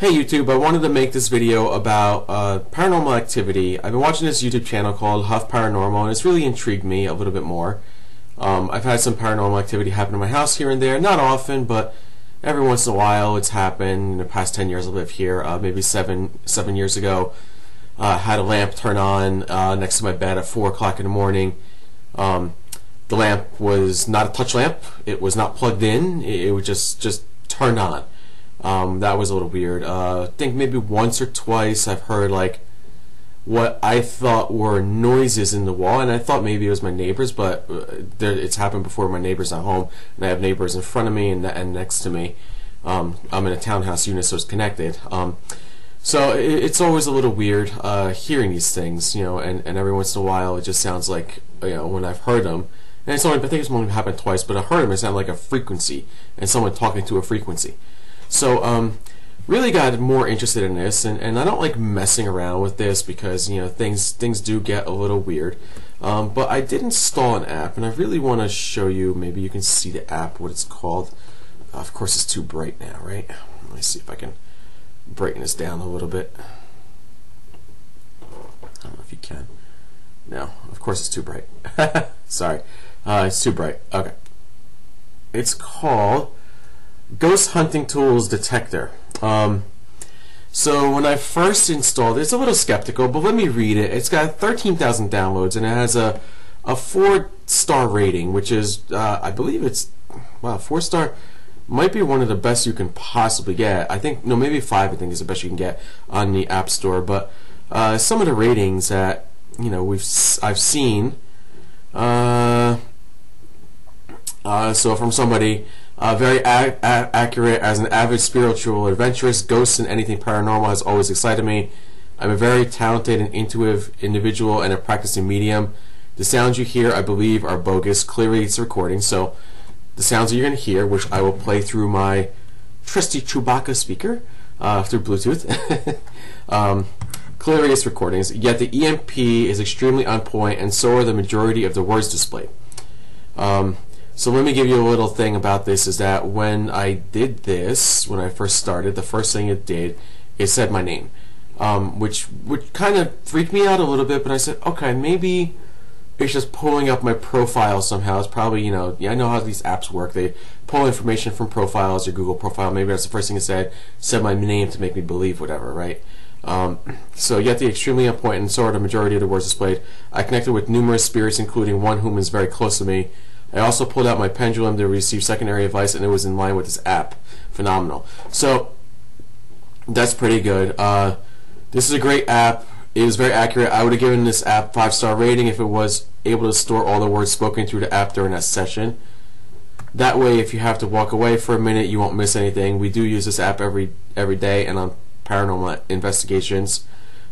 Hey YouTube, I wanted to make this video about uh, paranormal activity. I've been watching this YouTube channel called Huff Paranormal and it's really intrigued me a little bit more. Um, I've had some paranormal activity happen in my house here and there, not often, but every once in a while it's happened. In the past 10 years I live here, uh, maybe seven, seven years ago, uh, had a lamp turn on uh, next to my bed at 4 o'clock in the morning. Um, the lamp was not a touch lamp, it was not plugged in, it, it was just, just turned on. Um, that was a little weird. Uh, I think maybe once or twice I've heard like what I thought were noises in the wall, and I thought maybe it was my neighbors, but uh, it's happened before. My neighbors at home, and I have neighbors in front of me and, and next to me. Um, I'm in a townhouse unit, so it's connected. Um, so it, it's always a little weird uh, hearing these things, you know, and, and every once in a while it just sounds like you know when I've heard them, and it's only I think it's only happened twice, but I heard them. It sounded like a frequency and someone talking to a frequency. So um, really got more interested in this, and, and I don't like messing around with this because you know things things do get a little weird. Um, but I did install an app, and I really want to show you. Maybe you can see the app, what it's called. Uh, of course, it's too bright now, right? Let me see if I can brighten this down a little bit. I don't know if you can. No, of course it's too bright. Sorry, uh, it's too bright. Okay, it's called Ghost Hunting Tools Detector. Um, so when I first installed it, it's a little skeptical, but let me read it. It's got 13,000 downloads and it has a a four star rating, which is uh, I believe it's wow four star might be one of the best you can possibly get. I think no maybe five I think is the best you can get on the App Store. But uh, some of the ratings that you know we've I've seen. Uh, uh, so from somebody uh, very accurate as an avid spiritual adventurist, ghosts and anything paranormal has always excited me. I'm a very talented and intuitive individual and a practicing medium. The sounds you hear, I believe, are bogus. Clearly, it's a recording. So, the sounds that you're going to hear, which I will play through my trusty Chewbacca speaker uh, through Bluetooth. um, clearly, it's recordings. Yet the EMP is extremely on point, and so are the majority of the words displayed. Um, so let me give you a little thing about this is that when I did this, when I first started, the first thing it did, it said my name, um, which which kind of freaked me out a little bit. But I said, okay, maybe it's just pulling up my profile somehow. It's probably you know, yeah, I know how these apps work. They pull information from profiles, your Google profile. Maybe that's the first thing it said. Said my name to make me believe whatever, right? Um, so yet the extremely important and so are the majority of the words displayed. I connected with numerous spirits, including one whom is very close to me I also pulled out my pendulum to receive secondary advice, and it was in line with this app. Phenomenal. So that's pretty good. Uh, this is a great app. It is very accurate. I would have given this app five star rating if it was able to store all the words spoken through the app during that session. That way, if you have to walk away for a minute, you won't miss anything. We do use this app every every day, and on paranormal investigations.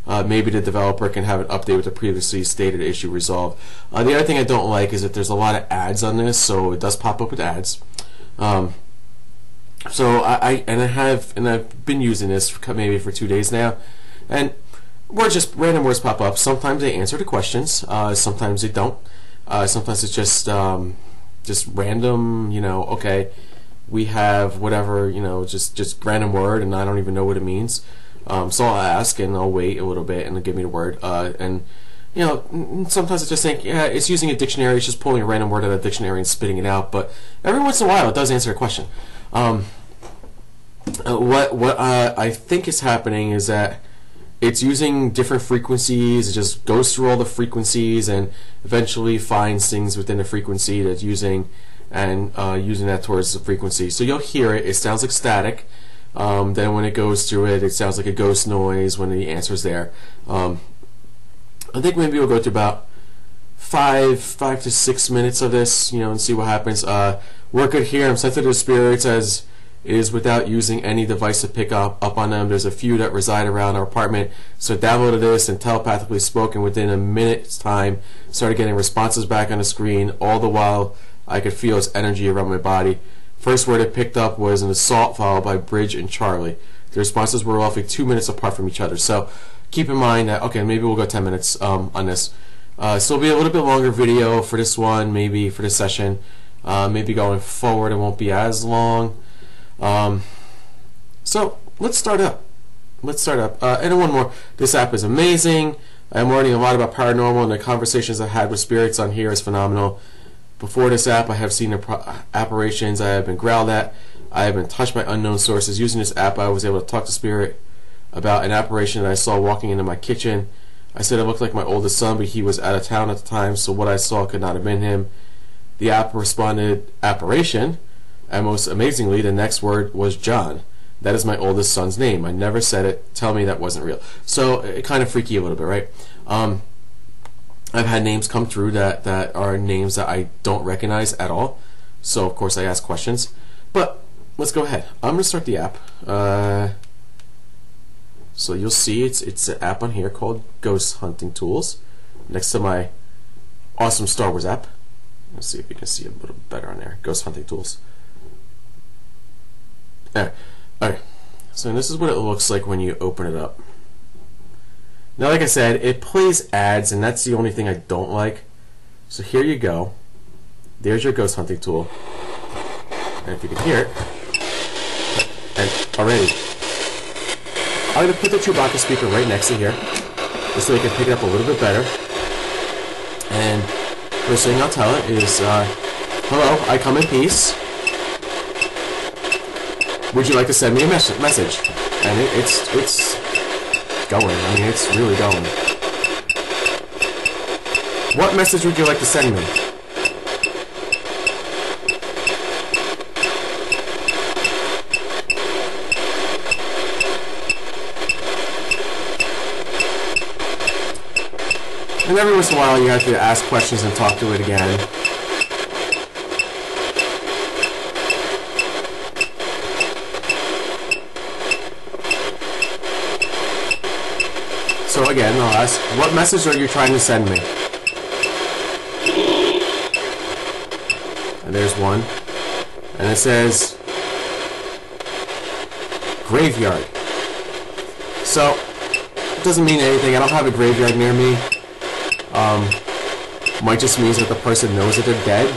Uh, maybe the developer can have an update with the previously stated issue resolved. Uh, the other thing I don't like is that there's a lot of ads on this, so it does pop up with ads. Um, so I, I, and I have and I've been using this for maybe for two days now, and words just random words pop up. Sometimes they answer the questions, uh, sometimes they don't. Uh, sometimes it's just um, just random, you know. Okay, we have whatever, you know, just just random word, and I don't even know what it means. Um, so I'll ask and I'll wait a little bit and they'll give me the word. Uh, and you know, sometimes I just think, yeah, it's using a dictionary. It's just pulling a random word out of the dictionary and spitting it out. But every once in a while, it does answer a question. Um, uh, what what uh, I think is happening is that it's using different frequencies. It just goes through all the frequencies and eventually finds things within the frequency that's using and uh, using that towards the frequency. So you'll hear it. It sounds like static. Um, then when it goes through it, it sounds like a ghost noise when the answer's there. Um, I think maybe we'll go to about five, five to six minutes of this, you know, and see what happens. Uh, work good here. I'm sensitive to spirits as is without using any device to pick up, up on them. There's a few that reside around our apartment. So downloaded this and telepathically spoken within a minute's time. Started getting responses back on the screen. All the while I could feel its energy around my body. First word it picked up was an assault followed by Bridge and Charlie. The responses were roughly two minutes apart from each other. So keep in mind that, okay, maybe we'll go 10 minutes um, on this. Uh, so it'll be a little bit longer video for this one, maybe for this session. Uh, maybe going forward it won't be as long. Um, so let's start up. let's start up. Uh, and one more. This app is amazing. I'm learning a lot about paranormal, and the conversations I've had with spirits on here is phenomenal. Before this app, I have seen apparitions. I have been growled at. I have been touched by unknown sources. Using this app, I was able to talk to spirit about an apparition that I saw walking into my kitchen. I said it looked like my oldest son, but he was out of town at the time, so what I saw could not have been him. The app responded, apparition, and most amazingly, the next word was John. That is my oldest son's name. I never said it. Tell me that wasn't real. So it kind of freaky a little bit, right? Um, I've had names come through that, that are names that I don't recognize at all. So of course I ask questions. But let's go ahead. I'm gonna start the app. Uh, so you'll see it's it's an app on here called Ghost Hunting Tools, next to my awesome Star Wars app. Let's see if you can see a little better on there. Ghost Hunting Tools. Alright. Alright. So this is what it looks like when you open it up. Now, like I said, it plays ads, and that's the only thing I don't like. So here you go. There's your ghost hunting tool. And if you can hear it, and already, I'm going to put the Chewbacca speaker right next to here, just so we can pick it up a little bit better. And first thing I'll tell it is, uh, hello, I come in peace. Would you like to send me a mes message? And it, it's it's going. I mean, it's really going. What message would you like to send me? And every once in a while you have to ask questions and talk to it again. So again, I'll ask, what message are you trying to send me? And there's one. And it says, graveyard. So, it doesn't mean anything. I don't have a graveyard near me. Um, might just means that the person knows that they're dead.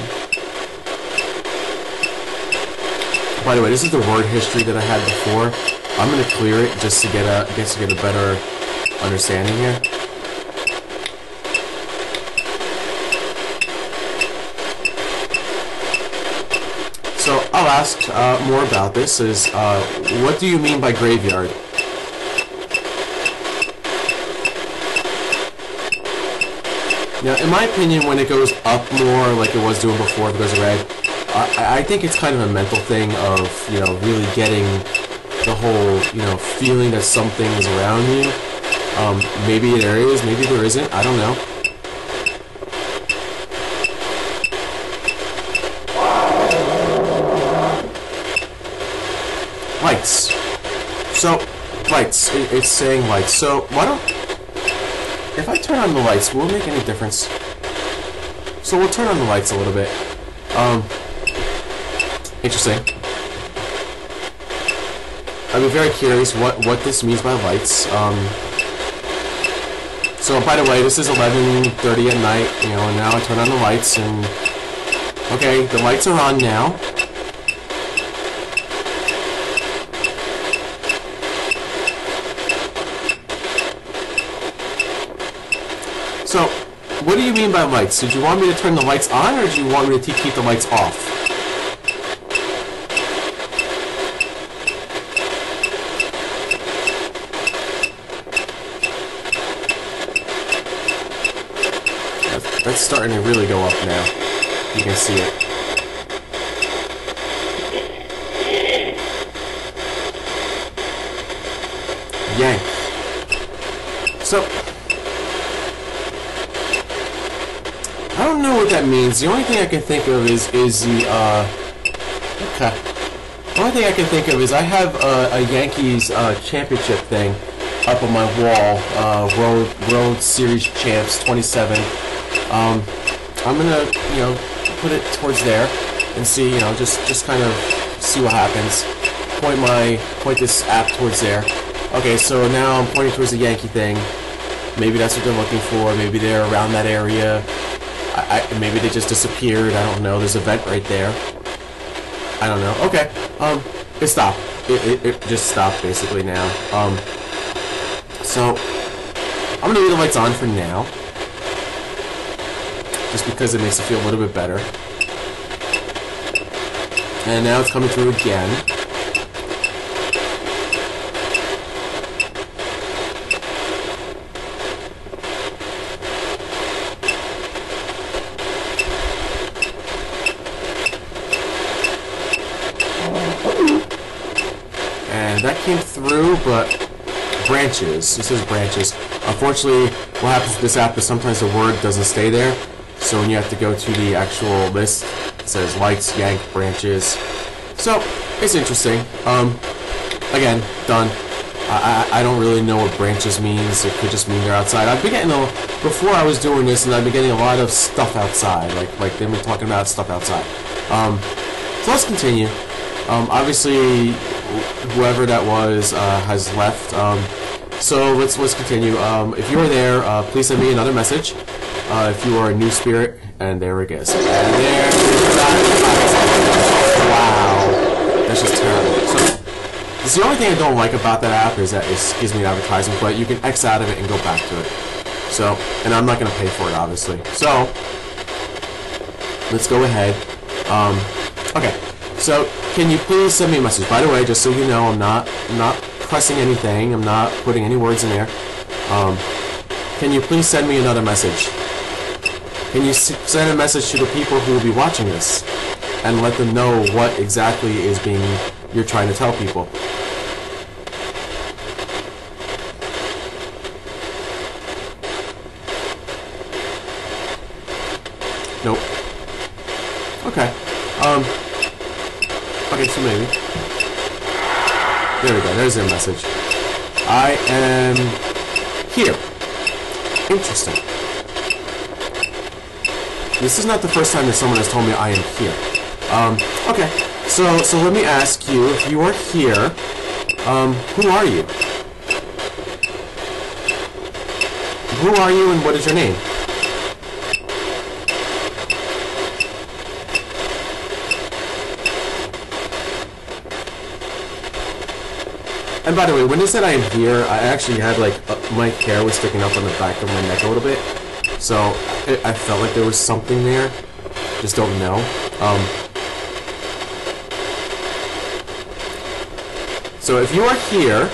By the way, this is the word history that I had before. I'm gonna clear it just to get a, just to get a better understanding here. So I'll ask uh, more about this. Is uh, what do you mean by graveyard? Now, in my opinion, when it goes up more, like it was doing before, if it goes red, I, I think it's kind of a mental thing of, you know, really getting the whole, you know, feeling that something is around you. Um, maybe there is, maybe there isn't, I don't know. Lights. So, lights. It's saying lights. So, why don't if I turn on the lights, will it make any difference? So we'll turn on the lights a little bit. Um, interesting. I'd be very curious what, what this means by lights. Um, so, by the way, this is 11.30 at night, you know, and now I turn on the lights, and... Okay, the lights are on now. So, what do you mean by lights? Did you want me to turn the lights on, or do you want me to keep the lights off? That's starting to really go up now. You can see it. Yank. So, I don't know what that means. The only thing I can think of is is the uh, okay. The only thing I can think of is I have a, a Yankees uh, championship thing up on my wall. Uh, World World Series champs 27. Um, I'm gonna you know put it towards there and see you know just just kind of see what happens. Point my point this app towards there. Okay, so now I'm pointing towards the Yankee thing. Maybe that's what they're looking for. Maybe they're around that area. I, I, maybe they just disappeared. I don't know. There's a vent right there. I don't know. Okay. Um, it stopped. It, it, it just stopped basically now. Um, So, I'm to leave the lights on for now. Just because it makes it feel a little bit better. And now it's coming through again. And that came through, but branches. This is branches. Unfortunately, what happens with this app is sometimes the word doesn't stay there. So when you have to go to the actual list, it says lights, yank, branches. So it's interesting. Um, again, done. I, I, I don't really know what branches means. It could just mean they're outside. I've been getting a before I was doing this, and I've been getting a lot of stuff outside. Like like they've been talking about stuff outside. Um, so let's continue. Um, obviously, whoever that was uh, has left. Um, so let's let's continue. Um, if you are there, uh, please send me another message. Uh, if you are a new spirit, and there it is. And there, wow, that's just terrible. So, this is the only thing I don't like about that app is that it gives me an advertisement, but you can X out of it and go back to it. So, and I'm not going to pay for it, obviously. So, let's go ahead. Um, okay, so can you please send me a message? By the way, just so you know, I'm not I'm not pressing anything. I'm not putting any words in there. Um, can you please send me another message? Can you send a message to the people who will be watching this and let them know what exactly is being you're trying to tell people? Nope. Okay. Um. Okay, so maybe. There we go. There's their message. I am here. Interesting. This is not the first time that someone has told me I am here. Um, okay. So, so let me ask you, if you are here, um, who are you? Who are you and what is your name? And by the way, when they said I am here, I actually had like uh, my hair was sticking up on the back of my neck a little bit, so I, I felt like there was something there. Just don't know. Um, so if you are here,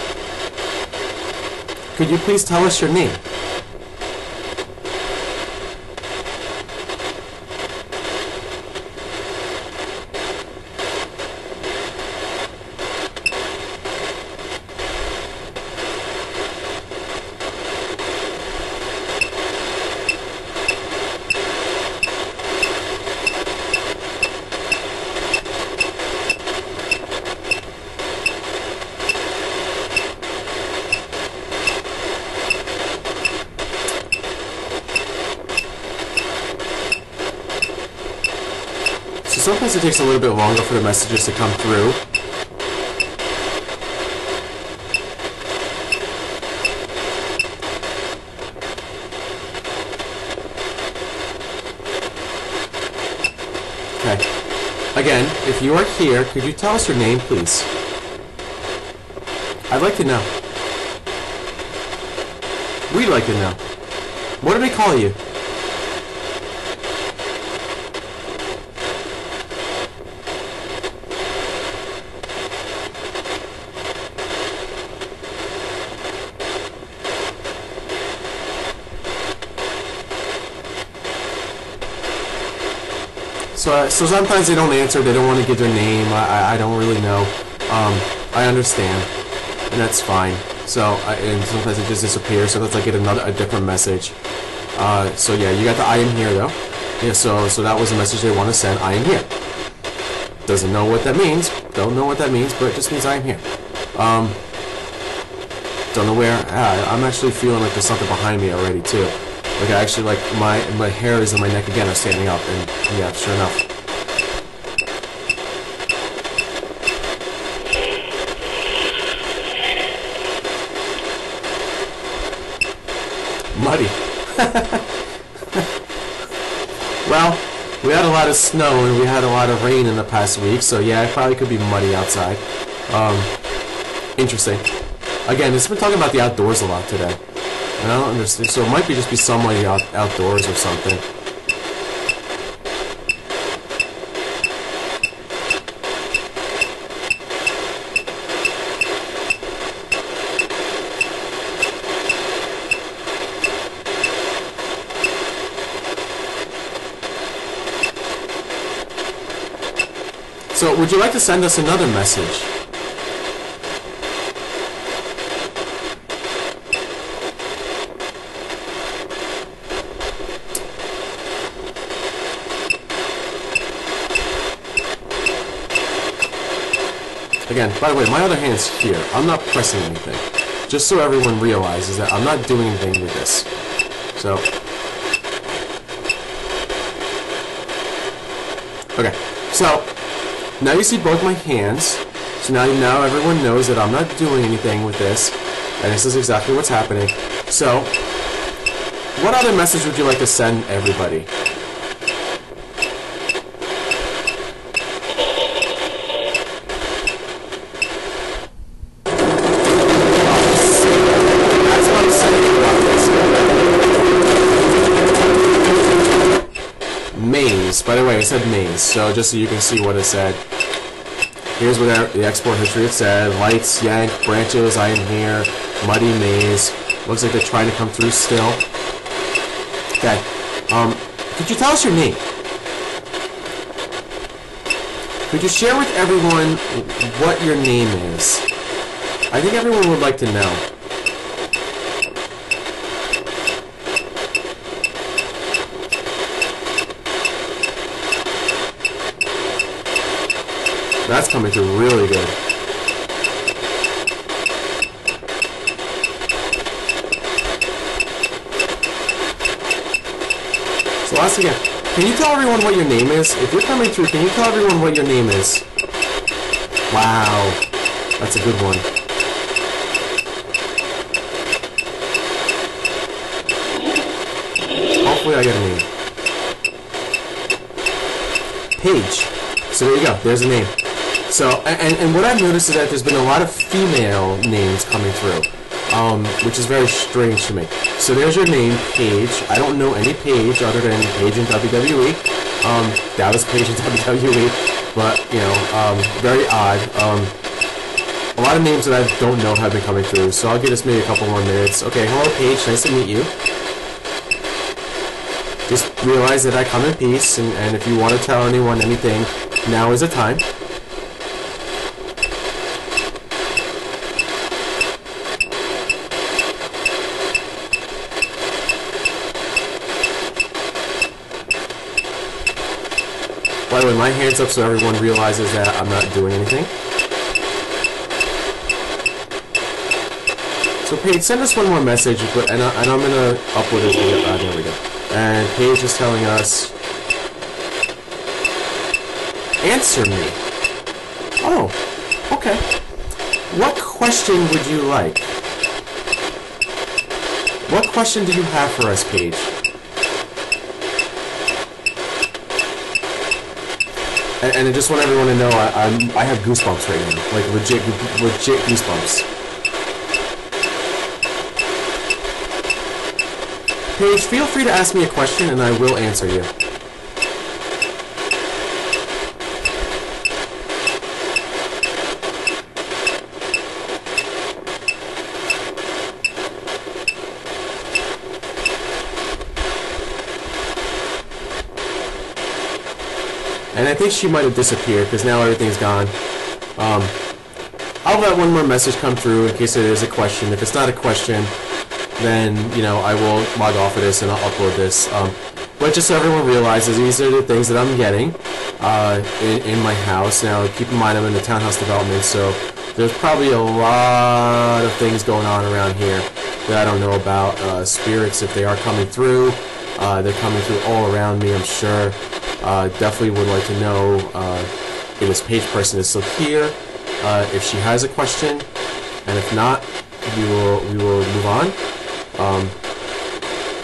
could you please tell us your name? Sometimes it takes a little bit longer for the messages to come through. Okay. Again, if you are here, could you tell us your name, please? I'd like to know. We'd like to know. What do they call you? So, uh, so sometimes they don't answer. They don't want to give their name. I, I, don't really know. Um, I understand, and that's fine. So, I, and sometimes it just disappears. Sometimes I get another, a different message. Uh, so yeah, you got the I am here though. Yeah. So, so that was the message they want to send. I am here. Doesn't know what that means. Don't know what that means, but it just means I am here. Um, don't know where. Ah, I'm actually feeling like there's something behind me already too. Like I actually like my my hairs on my neck again are standing up, and yeah, sure enough. Muddy. well, we had a lot of snow and we had a lot of rain in the past week, so yeah, it probably could be muddy outside. Um, interesting. Again, it's been talking about the outdoors a lot today. I don't understand. So it might be just be somebody out, outdoors or something. So, would you like to send us another message? Again, by the way, my other hand's here. I'm not pressing anything. Just so everyone realizes that I'm not doing anything with this. So. Okay, so now you see both my hands. So now, now everyone knows that I'm not doing anything with this. And this is exactly what's happening. So, what other message would you like to send everybody? Said maze, so just so you can see what it said. Here's what the export history it said. Lights, yank, branches, I am here. Muddy maze. Looks like they're trying to come through still. Okay. Um, could you tell us your name? Could you share with everyone what your name is? I think everyone would like to know. That's coming through really good. So once again, can you tell everyone what your name is? If you're coming through, can you tell everyone what your name is? Wow, that's a good one. Hopefully I get a name. Paige. So there you go. There's a name. So, and, and what I've noticed is that there's been a lot of female names coming through, um, which is very strange to me. So there's your name, Paige. I don't know any Paige other than Paige in WWE. Um, that was Paige in WWE, but you know, um, very odd. Um, a lot of names that I don't know have been coming through, so I'll give this maybe a couple more minutes. Okay, hello Paige, nice to meet you. Just realize that I come in peace, and, and if you want to tell anyone anything, now is the time. By the way, my hand's up so everyone realizes that I'm not doing anything. So Paige, send us one more message, but and, I, I'm gonna upload it. Uh, there we go. And Paige is telling us, answer me. Oh, okay. What question would you like? What question do you have for us, Paige? And, and I just want everyone to know I, I'm I have goosebumps right now, like legit legit goosebumps. Paige, feel free to ask me a question and I will answer you. And I think she might have disappeared because now everything's gone. Um, I'll let one more message come through in case it is a question. If it's not a question, then you know I will log off of this and I'll upload this. Um, but just so everyone realizes, these are the things that I'm getting uh, in, in my house. Now, keep in mind I'm in the townhouse development, so there's probably a lot of things going on around here that I don't know about. Uh, spirits, if they are coming through, uh, they're coming through all around me, I'm sure. Uh, definitely would like to know uh, if this Paige person is still here, uh, if she has a question, and if not, we will we will move on. Um,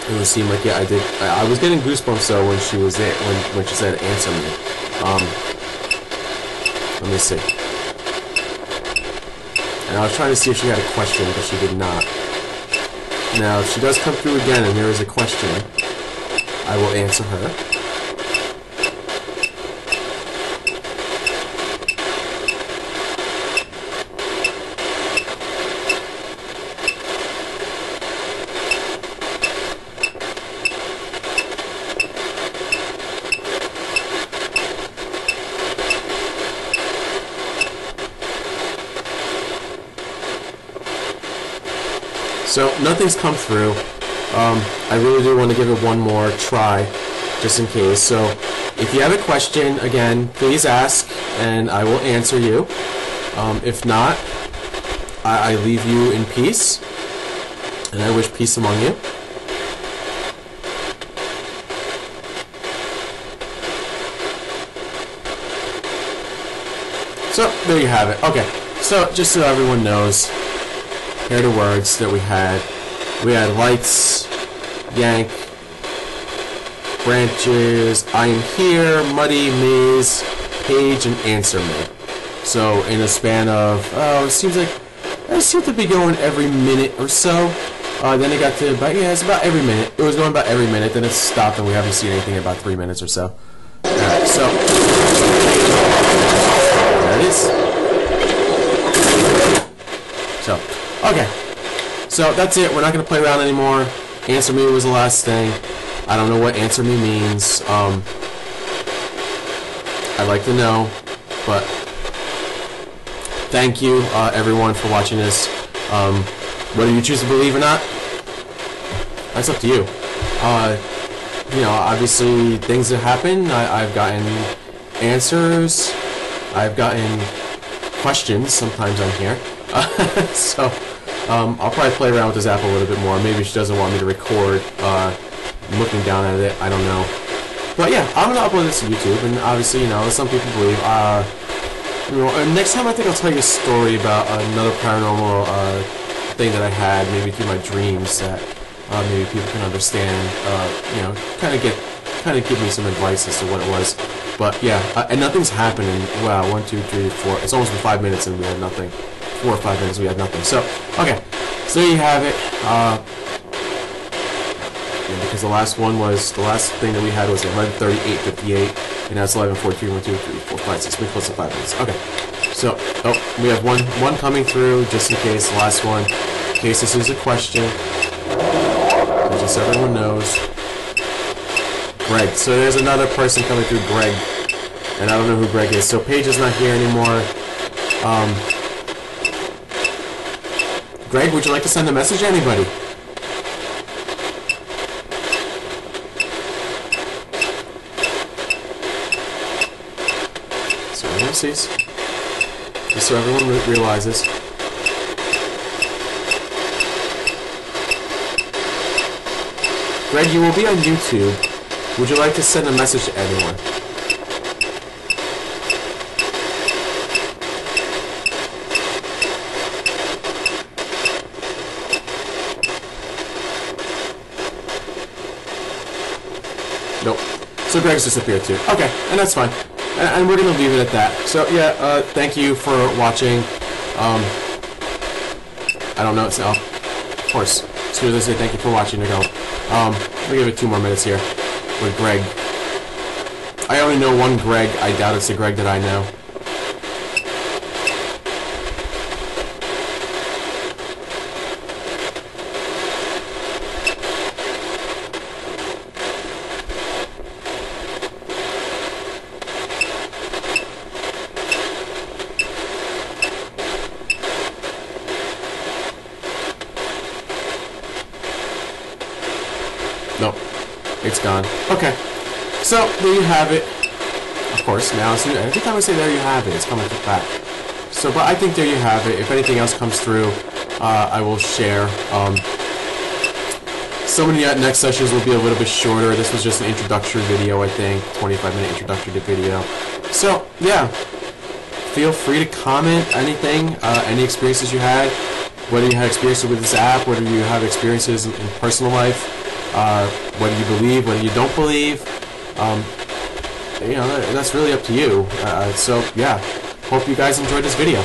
it would seem like yeah, I did. I, I was getting goosebumps though when she was there when when she said answer me. Um, let me see. And I was trying to see if she had a question, but she did not. Now, if she does come through again and there is a question, I will answer her. So nothing's come through. Um, I really do want to give it one more try, just in case. So if you have a question, again, please ask, and I will answer you. Um, if not, I, I leave you in peace, and I wish peace among you. So, there you have it. Okay, so just so everyone knows, are the words that we had. We had lights, yank, branches, I am here, muddy, maze, page, and answer me. So in a span of, oh, it seems like, it seemed to be going every minute or so. Uh, then it got to about, yeah, it's about every minute. It was going about every minute, then it stopped and we haven't seen anything in about three minutes or so. Alright, so, there it is. So, okay. So that's it. We're not going to play around anymore. Answer me was the last thing. I don't know what answer me means. Um, I'd like to know, but thank you, uh, everyone, for watching this. Um, whether you choose to believe or not, that's up to you. Uh, you know, obviously, things have happened. I, I've gotten answers. I've gotten questions sometimes on here. so um, I'll probably play around with this app a little bit more. Maybe she doesn't want me to record uh, looking down at it. I don't know. But yeah, I'm gonna upload this to YouTube, and obviously, you know, some people believe. Uh, you know, next time I think I'll tell you a story about another paranormal uh, thing that I had, maybe through my dreams, that uh, maybe people can understand. Uh, you know, kind of get, kind of give me some advice as to what it was. But yeah, uh, and nothing's happening. Wow, one, two, three, four. It's almost been five minutes and we have nothing four or five minutes we had nothing. So, okay. So there you have it. Uh, because the last one was, the last thing that we had was 11.38.58, and that's it's 11.43, 1, 2, 3, 4, 5, 6, we close to 5 minutes. Okay. So, oh, we have one, one coming through, just in case, the last one, in case this is a question, just everyone knows. Greg. So there's another person coming through, Greg. And I don't know who Greg is. So Paige is not here anymore. Um, Greg, would you like to send a message to anybody? So everyone sees. Just so everyone re realizes. Greg, you will be on YouTube. Would you like to send a message to anyone? So Greg's disappeared too. Okay, and that's fine. And, and we're going to leave it at that. So yeah, uh, thank you for watching. Um, I don't know. So, of course, as soon as I say thank you for watching, you go. Um, we'll give it two more minutes here with Greg. I only know one Greg. I doubt it's the Greg that I know. Nope. It's gone. Okay. So, there you have it. Of course, now, so every time I say there you have it, it's coming back. So, but I think there you have it. If anything else comes through, uh, I will share. Um, some the next sessions will be a little bit shorter. This was just an introductory video, I think. 25 minute introductory video. So, yeah. Feel free to comment anything, uh, any experiences you had, whether you had experiences with this app, whether you have experiences in, in personal life uh, whether you believe, whether you don't believe. Um, you know, that's really up to you. Uh, so, yeah, hope you guys enjoyed this video.